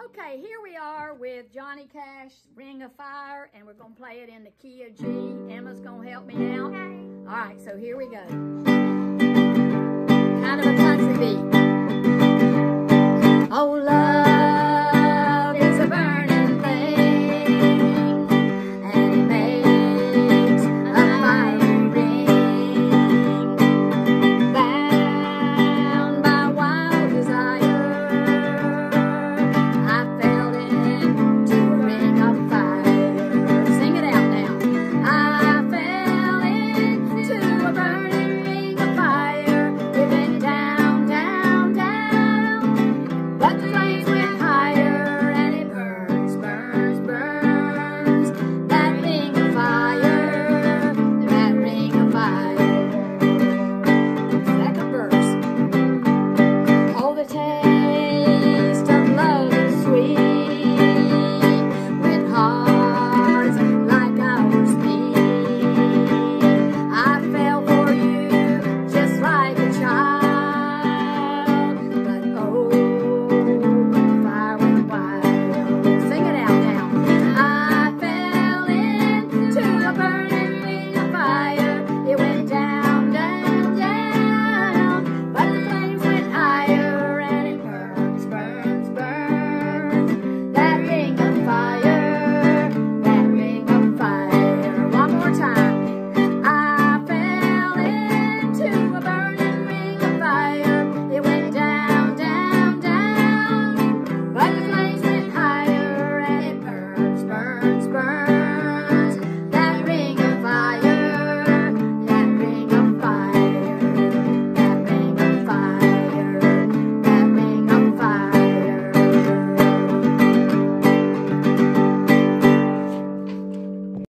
Okay, here we are with Johnny Cash, Ring of Fire, and we're going to play it in the key of G. Emma's going to help me out. All right, so here we go. Kind of a country beat.